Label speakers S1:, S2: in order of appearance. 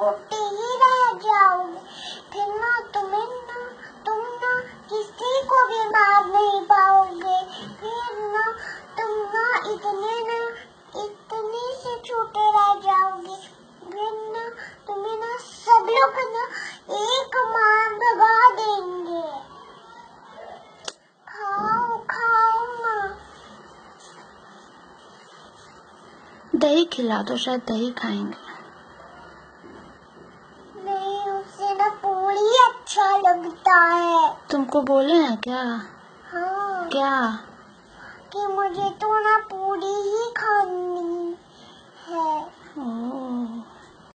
S1: वो रह जाओगे फिर ना तुम्हें ना तुम ना किसी को भी मार नहीं पाओगे फिर ना तुम ना इतने ना इतने से छोटे रह जाओगे फिर ना तुम्हें ना सब लोग ना एक मार भगा देंगे खाओ खाओ माँ
S2: दही खिला दो, शायद दही खाएँगे।
S1: लगता है।
S2: तुमको बोले हैं क्या?
S1: हाँ।
S2: क्या?
S1: कि मुझे तो ना पूरी